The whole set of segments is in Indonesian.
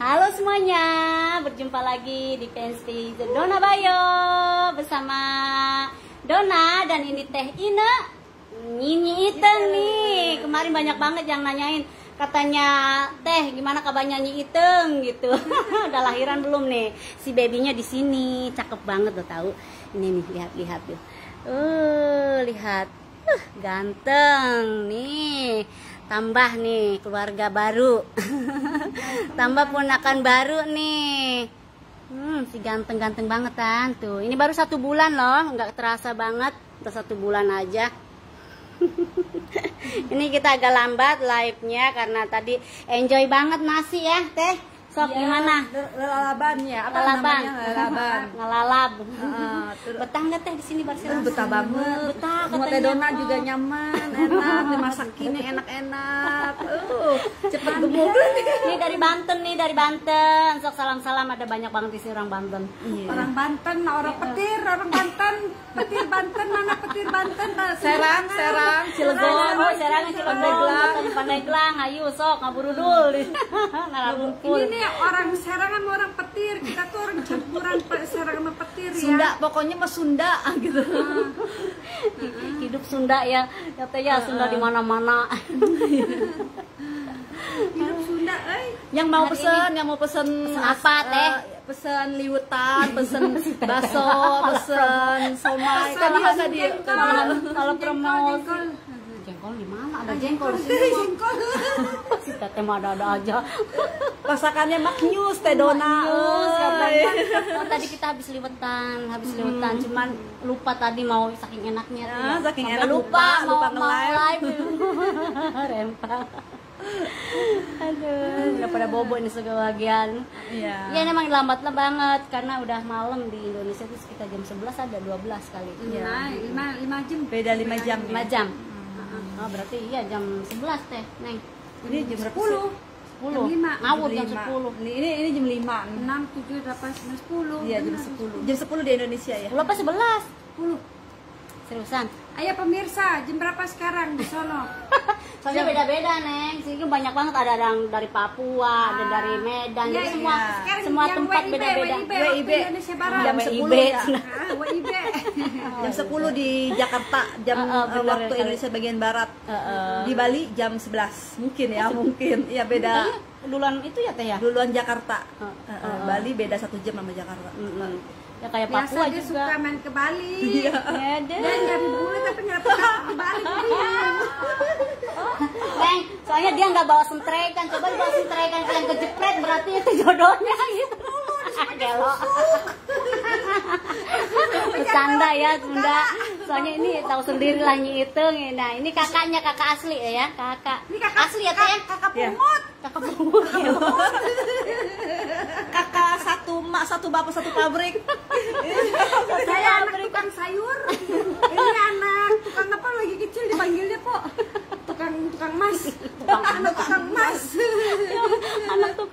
Halo semuanya, berjumpa lagi di Pensi Dona Bayo bersama Dona dan ini Teh Ina Nyinyi Iteng nih. Kemarin banyak banget yang nanyain katanya Teh gimana kabarnya Nyi Iteng gitu. Udah lahiran belum nih? Si babynya di sini, cakep banget tuh tahu. Ini nih lihat-lihat tuh. Uh, lihat. Uh, ganteng nih tambah nih keluarga baru. Tambah ponakan baru nih. Hmm si ganteng-ganteng banget kan tuh ini baru satu bulan loh nggak terasa banget. Udah satu bulan aja. Ini kita agak lambat live-nya karena tadi enjoy banget nasi ya teh. Sok Ya, gimana? Lalabannya, apa Lalaban. namanya? Ngelalab. Heeh, terus- Betah nggak teh di sini Barcelona? betah banget. Betah Semua katanya. teh dona juga nyaman, enak, dimasakinnya enak-enak. Uh, cepet gemuk. Ini dari Banten nih, dari Banten. Sok salam-salam ada banyak banget di sini orang Banten. Orang Banten, orang petir, orang Banten, petir Banten, mana petir Banten? Serang, Serang, Cilegon, Oh, serangan Cilegon, Pandeglang. Ayo sok ngaburudul. Nararungkul. Ini orang Serang sama orang petir, kita tuh orang campuran Serang sama petir ya. Sunda, pokoknya mah Sunda gitu. Hidup Sunda ya, katanya Sunda di mana-mana. Hidup Sunda, eh. Yang mau Hari pesen, yang mau pesen, Pesen apa, eh, Teh? Pesen liwetan, pesen bakso, pesen somai. Kan biasa di Kalau kalau promosi jengkol. jengkol di mana? Ada jengkol sini. Jengkol. Si Teteh mah ada-ada aja. masakannya maknyus teh dona. Oh tadi kita habis liwetan, habis liwetan, cuman lupa tadi mau saking enaknya. Ah, ya. saking Sampai enak lupa, lupa, mau lupa mau live. Rempah. Aduh, udah pada bobo ini sebagian. Iya. Ya memang lambat lah banget karena udah malam di Indonesia itu sekitar jam 11 ada 12 kali. Iya. Nah, lima, lima jam. Beda 5 jam. 5 jam. Oh, berarti iya jam 11 teh, Neng. Ini jam berapa? 10. 10. Jam lima. Ngawur jam lima. 10. Ini ini, ini jam 5. 6, 7, 8, 9, 10. Iya, jam 10. Jam 10 di Indonesia ya. 10 apa 11? 10. Seriusan. Ayo pemirsa, jam berapa sekarang di sono? Soalnya beda-beda, Neng. Sini banyak banget ada yang dari Papua, ada dari Medan. Iya, Jadi iya. semua Sekarang semua tempat beda-beda. WIB, WIB. Indonesia Barat. Jam WIB. 10 ya. Ah, WIB. Jam 10 di Jakarta, jam Ah, ah, eh, benar waktu kali. Indonesia bagian barat. Heeh. Di Bali jam 11. Mungkin ya, mungkin. Iya beda. Duluan itu ya, Teh ya? Duluan Jakarta. Ah, Eh, eh, ah. Bali beda satu jam sama Jakarta. Mm-mm. Ya kayak Biasa Papua dia juga. suka main ke Bali. Iya. Ya. Dan nyari bule tapi nggak pernah ke Bali. Iya. Neng, soalnya dia nggak bawa sentrekan. Coba dia bawa sentrekan yang kejepret berarti itu jodohnya gitu. Gelo. Bercanda ya, Bunda. Soalnya ini tahu sendiri lah Nyi Itung. Nah, ini kakaknya, kakak asli ya, kakak. Ini kakak asli ya, Teh ya? Kakak Iya. pungut. Kakak pungut. Kakak satu mak, satu bapak, satu pabrik. Saya anak tukang sayur. Ini anak tukang apa lagi kecil dipanggilnya kok? Tukang tukang mas. Anak tukang mas.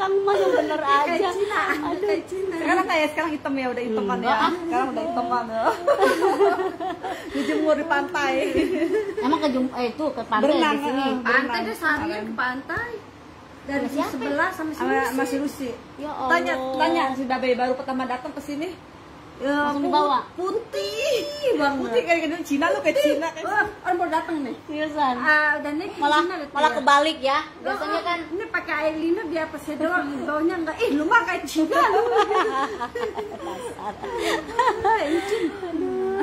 Tukang mas yang bener aja. Kayak Cina. Kayak Cina. Sekarang kayak sekarang hitam ya, udah hitaman ya. Enggak. Sekarang udah hitaman ya. Dijemur di pantai. Emang ke Jum- eh itu ke pantai Berenang, di sini. eh. Pantai dia seharian ke pantai. Dari Sama sebelah sama Sama sini. masih Lucy. Ya Allah. Tanya, tanya si Babe baru pertama datang ke sini. Ya, Langsung pu- dibawa? Putih banget. Putih kayak gitu Cina lu kayak Cina Oh, orang baru datang nih. Seriusan. Ah, dan ini Malah Cina malah dia. kebalik ya. Biasanya kan ini pakai eyeliner di atasnya doang, di bawahnya enggak. Ih, lu mah kayak Cina lu.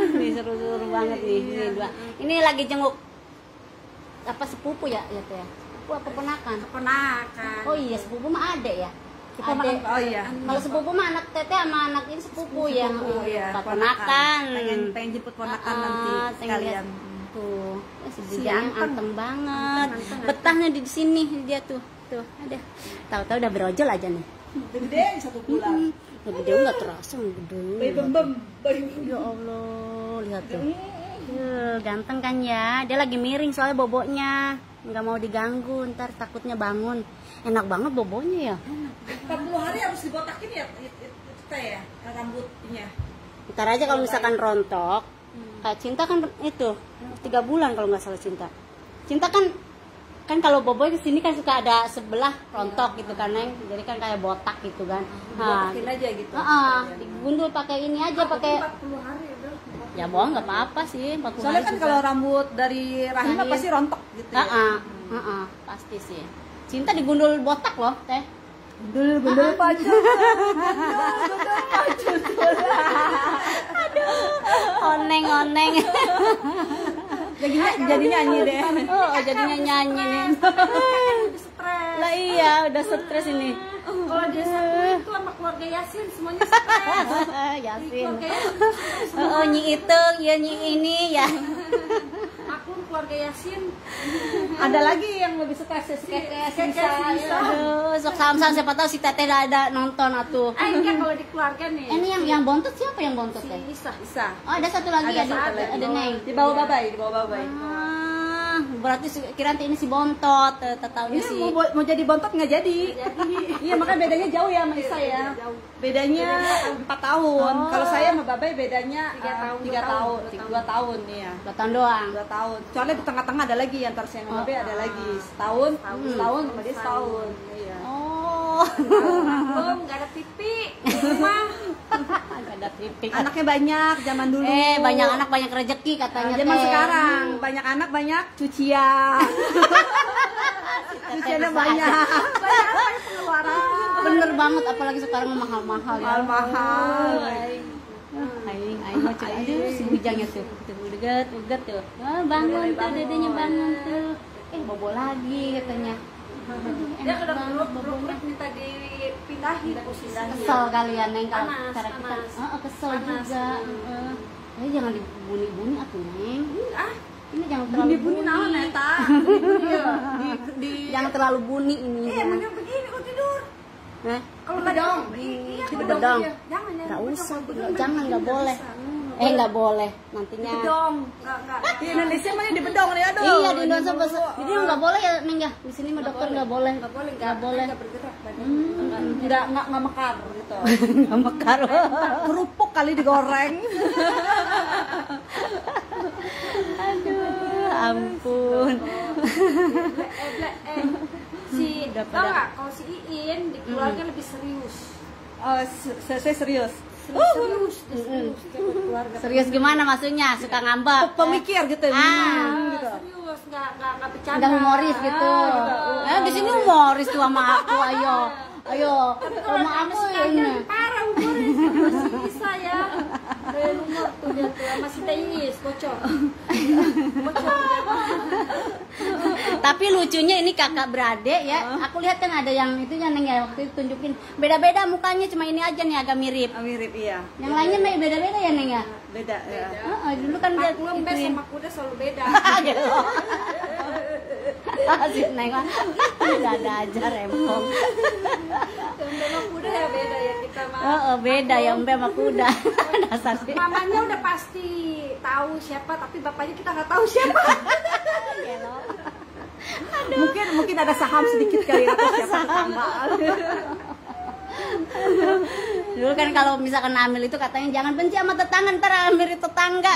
Ini seru-seru banget nih ini dua. Ini lagi jenguk apa sepupu ya ya teh? Sepupu apa ponakan? Keponakan. Oh iya sepupu mah adek ya. Keponakan. Adek. Oh iya. Kalau sepupu mah anak teteh sama anak ini sepupu, ya. Oh iya, Ponakan. Pengen pengen jemput ponakan Ah, nanti sekalian. Tuh, Bijang anteng. banget. Betahnya di sini dia tuh. Tuh, ada. Tahu-tahu udah berojol aja nih. Gede satu bulan. Ya gede nggak terasa gede. Bayi bem-bem. Bayi Ya Allah, lihat tuh. Yuh, ganteng kan ya. Dia lagi miring soalnya boboknya. Nggak mau diganggu, ntar takutnya bangun. Enak banget bobonya ya. 40 hari harus dibotakin ya teh ya rambutnya. Ntar aja kalau misalkan rontok, kayak cinta kan itu tiga bulan kalau nggak salah cinta. Cinta kan kan kalau boboy ke sini kan suka ada sebelah rontok gitu kan neng jadi kan kayak botak gitu kan nah Botakin aja gitu. Heeh, digundul pakai ini aja pakai 40 hari ya, ya bohong nggak apa-apa sih 40 Soalnya hari kan juga. kalau rambut dari rahim pasti rontok gitu ya. Heeh, heeh, pasti sih cinta digundul botak loh teh. Gundul, gundul pacul. oneng oneng. Jadinya jadi nyanyi deh. oh jadinya nyanyi nih. Lah iya udah stres ini Kalau dia satu itu sama keluarga Yasin semuanya stres. Yasin Keluarga Yasin. oh, oh nyi itu ya nyi ini ya Maklum keluarga Yasin. Ada lagi yang lebih suka kayak Sisa, ya. aduh sok siapa tahu si teteh ada, ada nonton atuh Ah, enggak kalau di keluarga nih. ini yang yang bontot siapa yang bontot si Isa. Bisa. oh ada satu lagi Ada ada satu ada, lagi. ada neng Di bawah babai, di bawah babai. ah berarti si- kira ini si bontot eh, tetaunya Ini si mau, mau jadi bontot nggak jadi. Iya makanya bedanya jauh ya sama Isa ya. Bedanya empat tahun. Oh. Kalau saya sama Babai bedanya Tiga eh, tahun, tiga tahun, dua tahun iya. dua tahun doang Dua tahun. Soalnya di tengah-tengah ada lagi antara saya sama Oh. Babai ada lagi setahun, setahun sama dia setahun. Iya. oh Belum enggak ada pipi. Rumah. Gak ada Anaknya banyak zaman dulu. eh banyak anak banyak rezeki Nah, katanya zaman teh. sekarang banyak anak banyak cucian. Cuciannya banyak. Banyak apa ya pengeluaran. bener banget apalagi sekarang mahal-mahal ya Mahal-mahal. Aing, aing mau coba aduh si bujangnya tuh, tuh uget, uget tuh. Ah, bangun tuh, dedenya bangun tuh. Eh, bobo lagi katanya. Dia udah belum belum minta dipindahin posisinya. Kesel kalian neng kalau cara kita. Oh, kesel Panas. juga. Heeh. Eh, jangan dibuni-buni atuh neng. Ah, Ini jangan terlalu Bunyi-bunyi buni. naon eta? Bunyi-bunyi ya. Di di Jangan terlalu buni ini. iya mending begini kok tidur. Nah, Kalau nggak bedong, iya, bedong. iya. Jangan, nggak usah, jangan nggak boleh. Eh, nggak boleh. Nantinya. Bedong, nggak nggak. di Indonesia mah di bedong nih aduh. Iya di Indonesia bahasa. Jadi nggak boleh ya neng ya. Di sini mah dokter nggak boleh. Nggak boleh, Nggak boleh. nggak enggak enggak mekar gitu. Nggak mekar. Kerupuk kali digoreng. Aduh, ampun. Eh, si tau nggak kalau si Iin di keluarga lebih serius. Oh, saya serius. Serius, serius berkeluarga. Serius gimana maksudnya? Suka ngambek. Pemikir gitu. Ah. Hmm, gitu. Serius, nggak nggak nggak bercanda. Humoris gitu. Eh di sini humoris tuh sama aku. Ayo, ayo. Sama aku ini. Yang parah humoris sama si Isa ya. Tuh dia tuh sama si Teis bocor. Bocor dia. Tapi lucunya ini kakak beradik ya. Aku lihat kan ada yang itu yang neng ya waktu itu tunjukin. Beda-beda mukanya cuma ini aja nih agak mirip. Ah, mirip iya. Yang lainnya beda-beda ya neng ya. Beda ya. Heeh, dulu kan dia sama kuda selalu beda. Asik neng mah. Ada aja rempong. Embe sama kuda ya beda ya kita mah. Oh, beda ya embe sama kuda. Dasar sih. Mamanya udah pasti tahu siapa tapi bapaknya kita nggak tahu siapa. Mungkin mungkin ada saham sedikit kali atau siapa tetangga. Dulu kan kalau misalkan Amil itu katanya jangan benci sama tetangga ntar itu tetangga.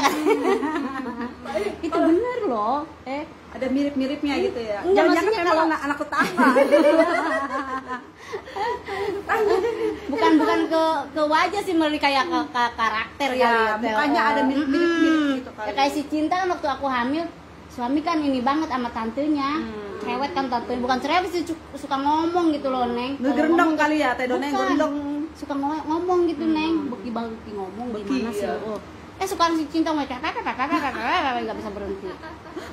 Itu bener loh. Eh, Ada mirip-miripnya gitu ya. Enggak, Jangan-jangan maksudnya memang kalau- anak, anak tetangga. bukan bukan ke ke wajah sih meli kayak ke, ke karakter Ya, ya. mukanya ada mirip-mirip Mm-mm. gitu kali. Ya, kayak si Cinta kan waktu aku hamil suami kan ini banget sama tantenya Hmm. cerewet kan tantenya bukan cerewet sih suka ngomong gitu loh neng Kalau Ngegerendong kali ya, Teh yang Bukan. gerendong. suka ngomong, gitu neng beki beki ngomong Beki, gimana sih iya. oh. Eh suka si cinta ngomong nggak bisa berhenti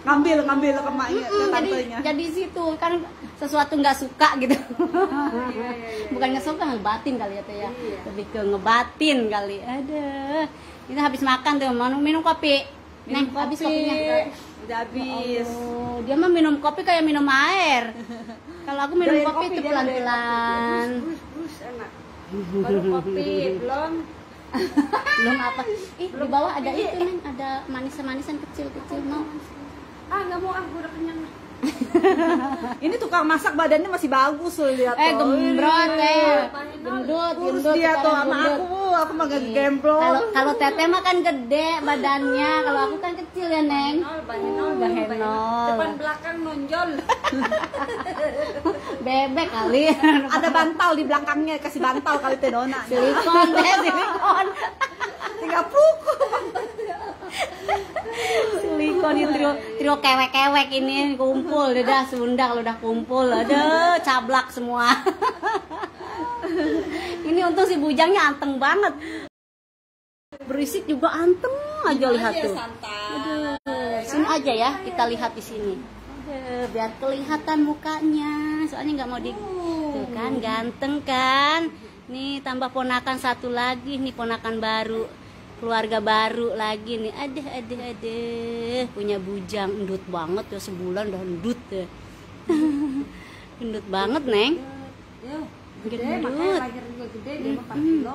Ngambil ngambil ke maknya, ke Mm-mm, jadi jadi situ kan sesuatu nggak suka gitu bukan nggak suka ngebatin kali ya teh ya lebih ke ngebatin kali ada ini habis makan tuh mau minum kopi neng Minum habis kopi. kopinya Udah habis. Oh, dia mah minum kopi kayak minum air kalau aku minum kopi kopi, itu brus enak. Baru kopi belum. Belum apa ih di bawah ada itu neng ada manisan-manisan kecil-kecil mau Ah nggak mau ah, gue udah kenyang. Ini tukang masak badannya masih bagus loh lihat eh tuh. gembrot eh Iya. gendut Kurus gendut dia tuh sama gendut. aku aku mah gak gemblong. Kalau kalau Teteh mah kan gede badannya, kalau aku kan kecil ya, Neng. Nol, banyak nol, Banyak banyak nol. Depan belakang nonjol. Bebek kali. Ada bantal di belakangnya, kasih bantal kali teh Dona. silikon, teh silikon. Tinggal puk. Silikon ini trio trio kewek-kewek ini kumpul, udah Sunda kalau udah kumpul, ada cablak semua. ini untung si bujangnya anteng banget. Berisik juga anteng aja lihat tuh. Aduh, sini aja ya kita lihat di sini. Biar kelihatan mukanya. Soalnya nggak mau di Tuh kan ganteng kan. Nih tambah ponakan satu lagi nih ponakan baru. Keluarga baru lagi nih. Aduh aduh aduh. Punya bujang endut banget ya sebulan udah endut ya. endut banget, Neng. Yo, Gede gede, makanya banget. lahir juga gede, dia mah 4 kilo.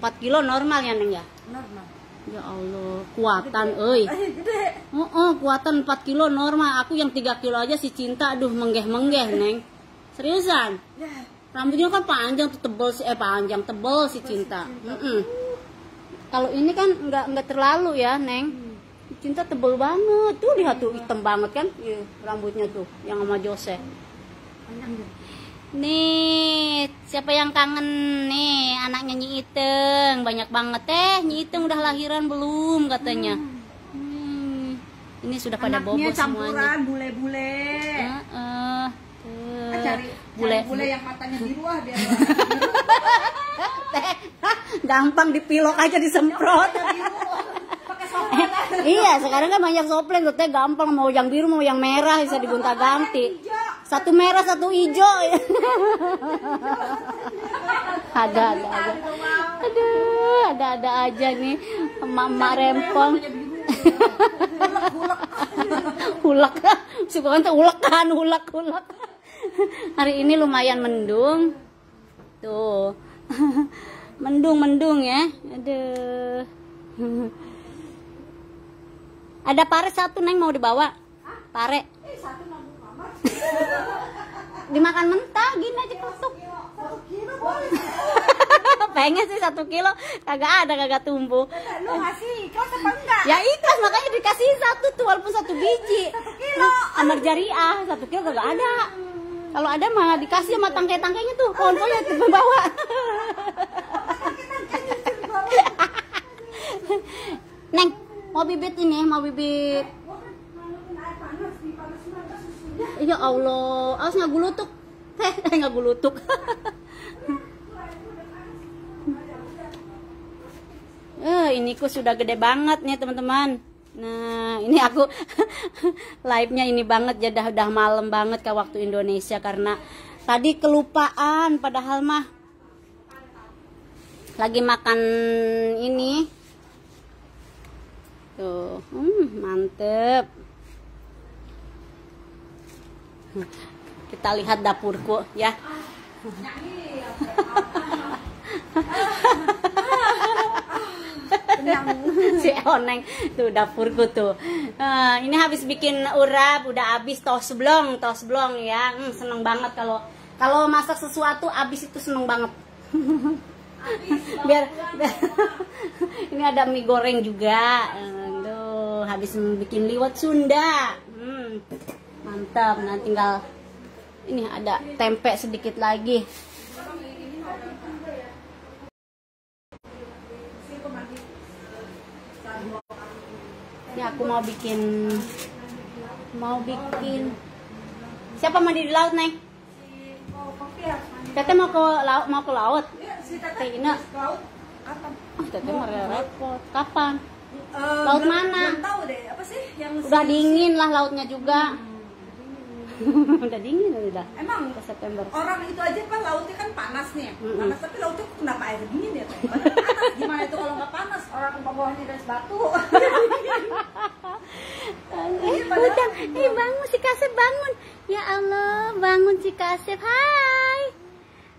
4 kilo normal ya, Neng ya? Normal. Ya Allah, kuatan euy. Gede. Oh, oh, kuatan 4 kilo normal. Aku yang 3 kilo aja si cinta, aduh menggeh-menggeh, Neng. Seriusan? Ya, Rambutnya kan panjang tuh tebel sih, eh panjang tebel si cinta. Mm-mm. Kalau ini kan nggak nggak terlalu ya, Neng. Cinta tebel banget. Tuh lihat tuh hitam banget kan? Iya, rambutnya tuh yang sama Jose. panjang. Nih, siapa yang kangen nih anaknya Nyi Iteng? Banyak banget teh. Nyi Iteng udah lahiran belum katanya? Hmm, Ini sudah pada bobo Anaknya semuanya. campuran bule-bule. Tuh. Ah, Cari bule, cari bule yang matanya biru ah biar Teh, gampang dipilok aja disemprot. Iya, sekarang kan banyak soplen tuh teh gampang mau yang biru mau yang merah bisa digonta-ganti. Satu merah, satu hijau. ada, ada, ada. Aduh, ada, ada aja nih emak-emak rempong. Hulak, suka kan ulek kan, ulek, ulek. Hari ini lumayan mendung. Tuh. Mendung, mendung ya. Aduh. Ada pare satu neng mau dibawa. Pare. Dimakan mentah, gini aja tutup. Pengen sih satu kilo, kagak ada, kagak tumbuh. Lu ngasih ikhlas apa enggak? Ya ikhlas makanya dikasih satu tuh walaupun satu biji. Satu kilo. Amar jariah satu kilo kagak ada. Kalau ada mah dikasih sama tangkai-tangkainya tuh, pohon-pohonnya tuh membawa. Neng, mau bibit ini, mau bibit. Ya Allah, awas nggak gulutuk. Teh, nggak gulutuk. Eh, ini ku sudah gede banget nih teman-teman. Nah, ini aku live-nya ini banget ya udah udah malam banget ke waktu Indonesia karena tadi kelupaan padahal mah lagi makan ini. Tuh, hmm, mantep. Kita lihat dapurku ya. si Oneng tuh dapurku tuh. Eh, ini habis bikin urap udah habis tos blong tos blong ya. Hmm, seneng banget kalau kalau masak sesuatu habis itu seneng banget. Biar ini ada mie goreng juga. Eh, tuh habis bikin liwet Sunda. Hmm, mantap nah tinggal ini ada tempe sedikit lagi Ya aku mau bikin mau bikin siapa mandi di laut neng? Teteh mau ke laut mau ke laut? Teh Ina. Laut apa? Ah, teteh mau repot. Kapan? Eh, Laut mana? Tahu deh, apa sih yang Udah dingin lah lautnya juga. udah dingin udah. Emang Ke September. orang itu aja kan lautnya kan panas nih, Mm-mm. panas tapi lautnya kenapa air dingin ya? Teh? Panas. Gimana itu kalau nggak panas? Orang bawahnya dari batu. Eh, Bujang, eh bangun si Kasep bangun. Ya Allah, bangun si Kasep. Hai.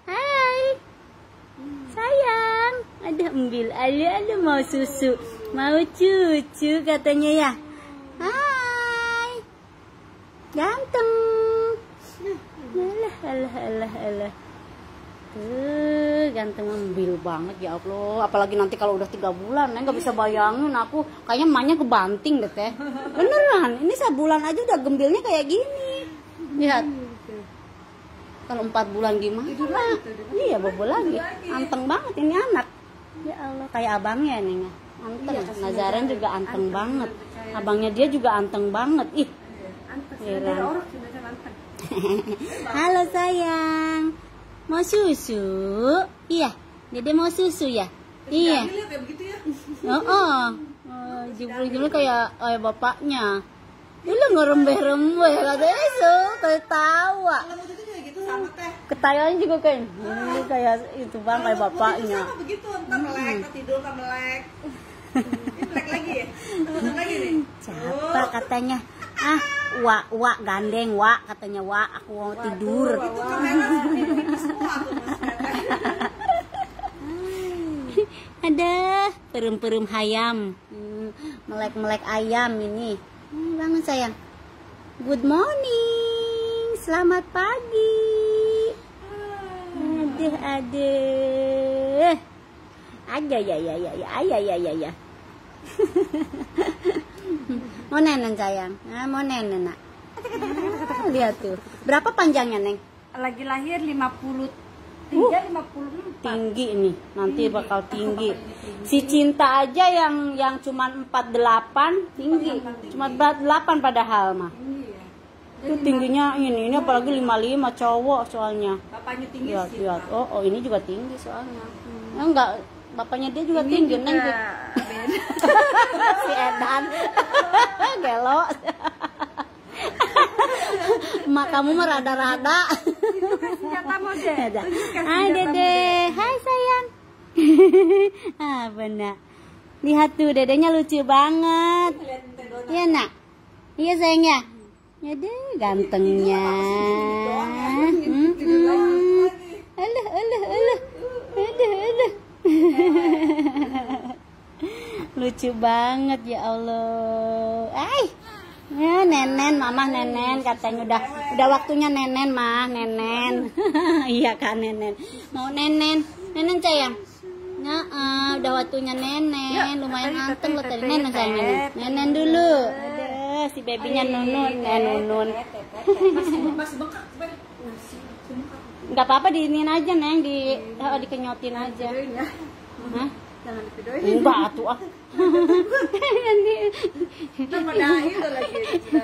Hai. Sayang. Ada ambil, ada ada mau susu. Mau cucu katanya ya. Hai. Ganteng. Alah, alah, alah, alah. Tuh, ganteng ambil banget ya Allah. Apalagi nanti kalau udah tiga bulan neng nggak bisa bayangin aku. Kayaknya emaknya kebanting deh teh. Beneran ini sebulan aja udah gembilnya kayak gini. Lihat kalau empat bulan gimana? Iya bobo lagi. Anteng banget ini anak. Ya Allah. Kayak abangnya nih anteng. Nazaran juga anteng banget. abangnya dia juga anteng banget. Ih Halo sayang, mau susu? Iya, dede mau susu ya? Iya. Begitu ya. Oh, oh. oh jebul-jebul kayak kayak bapaknya. Dulu ngerembeh-rembeh katanya so, kayak tawa. Gitu. Ketayanya juga kayak ini kayak itu bang kayak bapaknya. Sama begitu, entar melek, tidur, melek. Ini melek lagi ya? Melek lagi nih. Siapa katanya? ah wa wa gandeng wa katanya wa. Aku mau tidur. ada perum-perum ayam hmm, melek-melek ayam ini. Hmm, bangun sayang. Good morning. Selamat pagi. Aduh aduh. Aja ya ya ya ya ya ya ya. ya, ya. mau nenen sayang, ah, mau nenen nak. Ah, lihat tuh, berapa panjangnya neng? Lagi lahir 53, 54. tinggi nih. Nanti bakal tinggi. Si cinta aja yang yang cuma 48 tinggi. Cuma 48 padahal mah. Itu tingginya ini ini apalagi 55 cowok soalnya. Bapaknya tinggi lihat sih. lihat. Oh oh ini juga tinggi soalnya. Enggak bapaknya dia juga tinggi neng. si Edan gelo mak kamu mah rada-rada Senjata mau deh. ada. Hai Dede, hai sayang. ah benar. Lihat tuh dedenya lucu banget. Iya nak. Iya sayang ya. Ya deh gantengnya. Mm-mm. Aduh, aduh, aduh. Aduh, aduh. Lucu banget ya Allah. Ay. Ya, nenen, mama nenen katanya udah udah waktunya nenen mah, nenen. iya kan nenen. Mau nenen, nenen sayang. Nah, eh, udah waktunya nenen, lumayan anteng loh tadi nenen sayang nenen. Nenen dulu. Ada si babynya nunun, eh nunun. Enggak apa-apa diinin aja neng, di oh, dikenyotin aja. Hah? Jangan dipidoin. Enggak tuh ah. Itu lagi.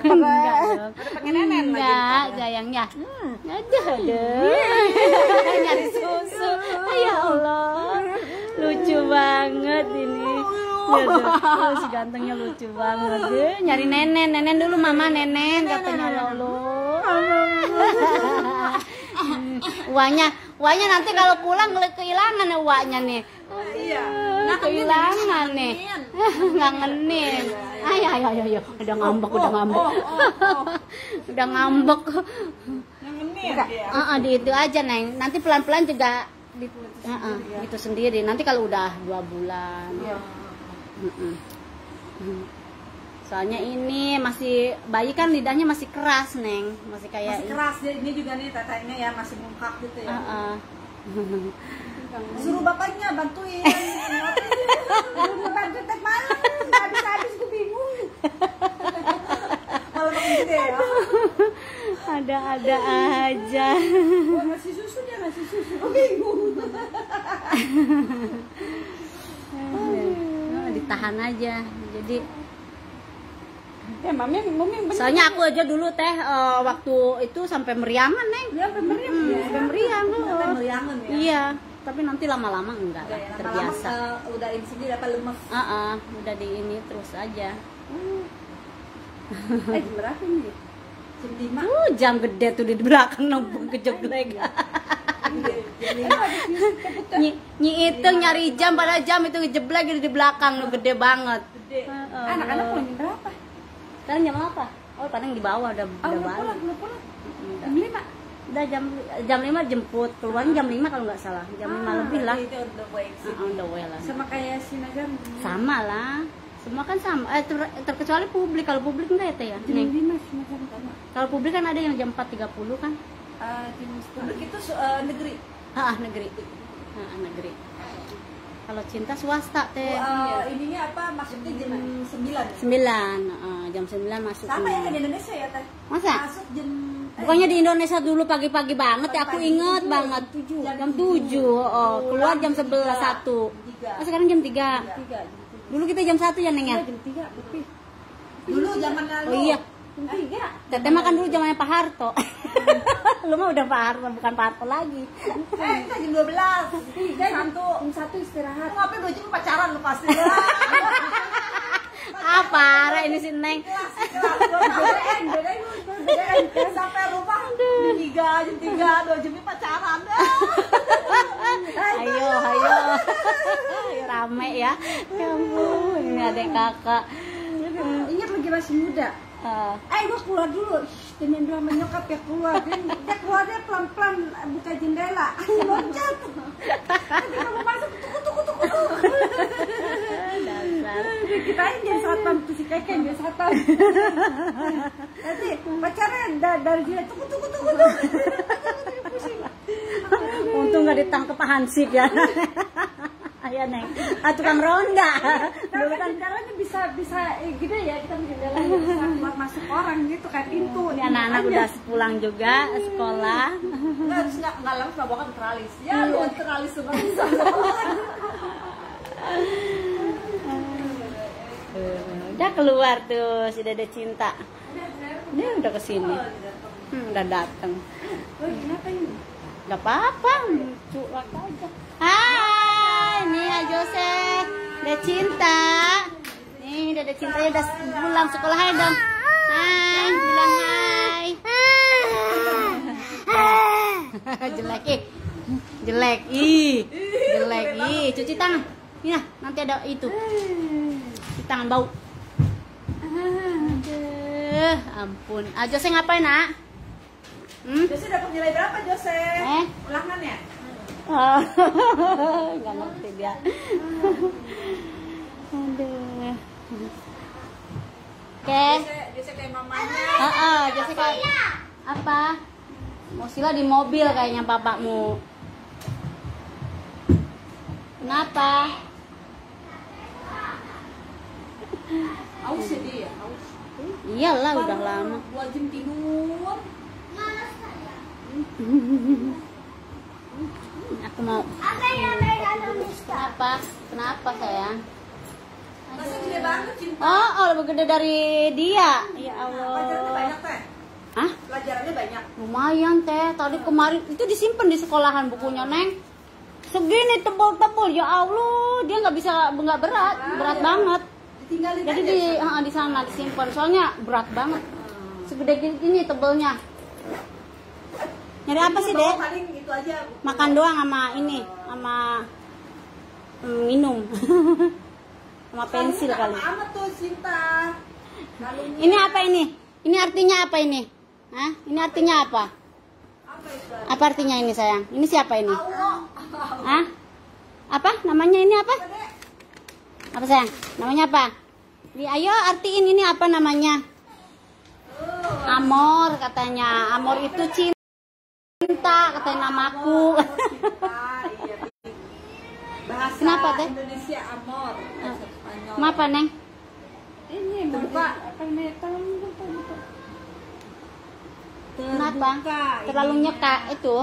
Enggak. Ada pengen nenen lagi. Enggak, sayangnya. Ada, ada. Nyari susu. Ya Allah. Lucu banget ini. Aduh, si gantengnya lucu banget. Deh, nyari nenen, nenen dulu mama nenen katanya ya. Hmm, Uangnya, uangnya nanti kalau pulang kehilangan ya uangnya nih. Iya. Nah, kehilangan nih. Ngangenin. Ayo, ayo, ayo, ayo. Udah ngambek, udah ngambek. Udah ngambek. Ngenin dia. Heeh, di itu aja, Neng. Nanti pelan-pelan juga di, Heeh, itu sendiri. Nanti kalau udah dua bulan. Iya. Mm-mm. Mm. Soalnya ini masih bayi kan lidahnya masih keras, Neng. Masih kayak Masih keras dia ini juga nih tetenya ya masih bengkak gitu ya. Heeh. Suruh bapaknya bantuin. Belum bantu teh malam. Habis-habis gue bingung. Kalau gitu ya. Ada-ada aja. Gua ngasih susu dia ngasih susu. Oh, bingung. Ditahan aja. Jadi Ya mami mami bener. soalnya aku aja dulu teh eh, waktu itu sampai meriangan, Neng. Ya pemeriam Hmm, ya. sampai meriang. Sampai oh. meriangan ya. Iya, tapi nanti lama-lama enggak lah, Udah ya, terbiasa. lama-lama, eh, udah ini sendiri apa lemes. Ah, ah, udah di ini terus aja. Eh, jam berapa ini? Jam lima. Uh, jam gede tuh di belakang nembung kejeblek. Jam lima. Nyi, nyi itu nyari jam pada jam itu ngejeblek di belakang lu gede banget. Gede. Anak-anak jam berapa? Sekarang jam apa? Oh, kadang di bawah udah Oh, udah balik. pulang, udah pulang. Jam lima. Udah jam jam 5 jemput, keluarnya jam 5 kalau nggak salah. Jam 5 Ah, lebih lah. Itu udah baik sih. Ah, udah well lah. Sama kayak si Nazar. Sama lah. Semua kan sama. Eh, ter- terkecuali publik. Kalau publik enggak ya, Teh ya? Jam Neng? lima. Kalau publik kan ada yang jam 4.30 kan? Eh, jam sepuluh. Publik itu eh, negeri. Ah, negeri. Nah, negeri. Kalau cinta swasta teh. Eh, ininya apa masuknya jam 9 Sembilan, Heeh, jam sembilan masuk. sama ya kan di Indonesia ya teh Masa? masuk jam Pokoknya di Indonesia dulu pagi-pagi banget ya aku inget banget. Jam 7. Oh, keluar jam 11 satu. Oh, sekarang jam 3. tiga Dulu kita jam 1 ya, Neng ya? jam tiga lebih dulu zaman lalu Oh iya. Jam tiga Teteh makan dulu zamannya Pak Harto. Lu mah udah Pak Harto, bukan Pak Harto lagi. eh kita jam 12 tiga satu jam satu istirahat lu ngapain dua jam pacaran lu pasti Ah, parah ini si Neng. bedain bedain lu bedain Jangan sampai rumah jam tiga jam tiga dua jam pacaran Ayo, ayo. Ayo rame ya. Ya ampun, ini adek kakak. ingat lagi masih muda Ah, eh gua keluar dulu. Dengan dua menyokap ya keluar. Dia, dia keluar dia pelan pelan buka jendela. Loncat. Nanti kamu masuk tuku tuku tuku tuku. Dasar. kita aja jadi satpam tuh si keken dia satpam. Nanti pacarnya da- dari dia tuku tuku tuku tuku. Untung nggak ditangkap Hansip ya. Ayo Neng. Ah, tukang ronda. Dulu kan caranya bisa bisa eh, gitu ya kita jendela bisa buat masuk orang gitu kan pintu Ini anak-anak udah pulang juga sekolah. nggak terus nggak nggak langsung nggak bawa teralis ya lu teralis semua bisa Udah keluar tuh si Dede Cinta. Dia udah ke sini. Hmm, udah dateng. oh kenapa ini Gak apa-apa, cuak aja. Hai, nih ya Joseph, Dede Cinta. Nih Dede Cintanya udah pulang sekolah hai dong. Hai, bilang hai. jelek ih. Jelek ih. Jelek ih. Cuci tangan. Nih nah, nanti ada itu. Cuci tangan bau. Aduh, ampun. Ah, Jose ngapain, Nak? Hmm? Jose dapat nilai berapa Jose Eh? ulangan ya nggak ngerti dia. Aduh. Oke. Jose kayak mamanya Ah, ah, Jessica. Apa? Mau sila di mobil kayaknya bapakmu. Kenapa? aus ya dia aus Iyalah udah lama. dua jam tidur Aku mau. Kenapa? Kenapa sayang? masih gede banget cinta Oh, oh lebih gede dari dia. Ya pelajarannya Allah. banyak teh Hah? pelajarannya banyak Lumayan teh, tadi kemarin itu disimpan di sekolahan bukunya neng. Segini tebal-tebal ya Allah, dia nggak bisa nggak berat, berat banget. ditinggalin Jadi di di sana disimpan, soalnya berat banget. Segede gini, gini tebelnya. Nyari apa sih dek? paling itu aja Makan doang sama ini, sama mm, minum, sama pensil kali. amat tuh cinta kalungnya Ini apa ini? Ini artinya apa ini? Hah? Ini artinya apa? apa itu Apa artinya ini sayang? Ini siapa ini? Allah Hah? Apa? Namanya ini apa? Apa sayang? Namanya apa? Di, ayo artiin ini apa namanya? Amor katanya. Amor itu cinta katanya namaku. Ah, iya. bahasa Kenapa, Teh? Indonesia amor Spanyol Kenapa neng? ini terbuka namanya terbuka Kenapa? Terlalu nyeka itu.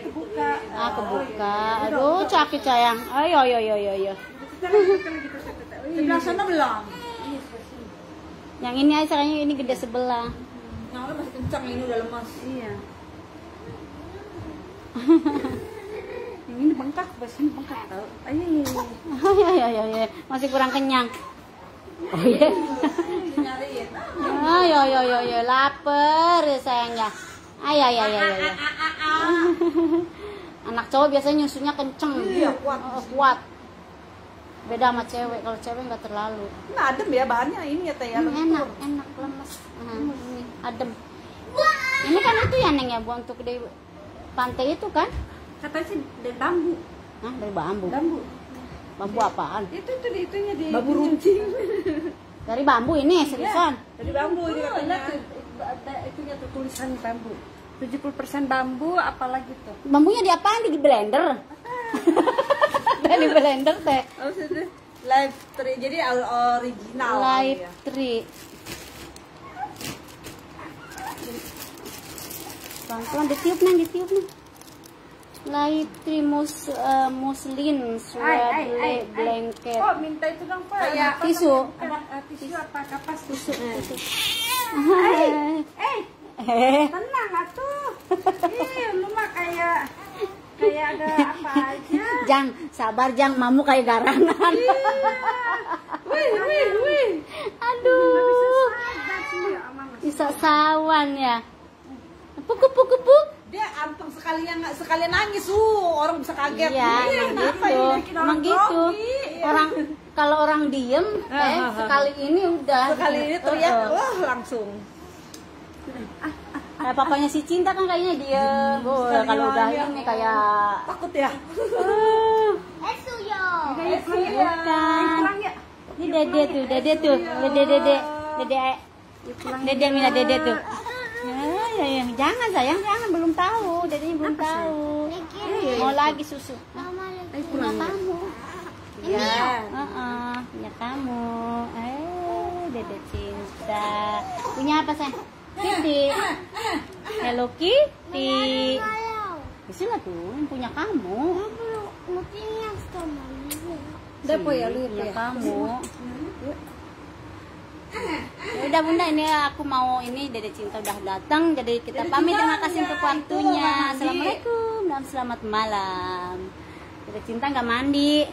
Kebuka Ah kebuka. Aduh sakit sayang. Ayo ayo ayo ayo. ayo. sebelah sana belum Yang ini aja ini gede sebelah. nyala masih kencang ini udah lemas Iya. Ini bengkak, bas ini bengkak tau. Ayo, Ayo ayo ayo. Masih kurang kenyang. Oh iya. Ayo ayo ayo ayo lapar ya sayangnya. Ayo ayo ayo ayo. ayo. Anak cowok biasanya nyusunya kenceng. Iya, kuat. Oh, kuat. Beda sama cewek. Kalau cewek nggak terlalu. Ini adem ya bahannya ini ya teh ya Hmm, enak, enak lemes. Nah, ini adem. Ini kan itu ya neng ya bu untuk di pantai itu kan? katanya sih dari bambu Nah, dari bambu. bambu Bambu apaan? itu tuh di itunya di Bambu runcing. Dari bambu ini seriusan. dari bambu ini Oh, katanya tuh, ada itunya tuh tulisannya bambu. 70% bambu apalagi tuh. Bambunya diapain di blender? blender teh. Oh. Live tree. Jadi al- original. Live ya. tree. Pelan-pelan ditiup nang ditiup nang. Live tree mus eh, muslin ay. blanket. Oh, minta itu dong, Pak. Apa tisu. Ada, eh, tisu apa kapas tisu. Eh. Eh, Eh. tenang atuh. Ih, lu mah kayak kayak ada apa aja. Jang, sabar Jang, mamu kayak garangan. Wih, wih, wih. Aduh, Amang. bisa sawan ya. Pukuk pukuk puk. Dia anteng sekalian sekalian nangis, uh, orang bisa kaget. Iya, emang kenapa gitu. ini Emang gitu. Iya. Orang kalau orang diem, eh sekali ini udah. sekali ini teriak, Heeh. wah langsung. Kayak papanya si Cinta kan kayaknya diem. Oh, Sekali kalau udah dia. ini kayak Takut ya? Kayak pulang kan. pulang ya. Ini dede tuh, dede tuh, dede dede, dede, dede mina dede tuh. Ya, ya, ya. Jangan sayang, jangan belum tahu, dedenya belum tahu. Mau lagi susu. Punya kamu. Iya. Heeh, punya kamu. Eh, dede cinta. Punya apa sayang? Kitty. Hello Kitty. Di sini tuh, yang punya kamu. Depo ya lu Punya ya. kamu. Udah bunda ini aku mau ini dede cinta udah datang jadi kita pamit. Terima kasih untuk waktunya. Assalamualaikum dan selamat malam. Dede cinta nggak mandi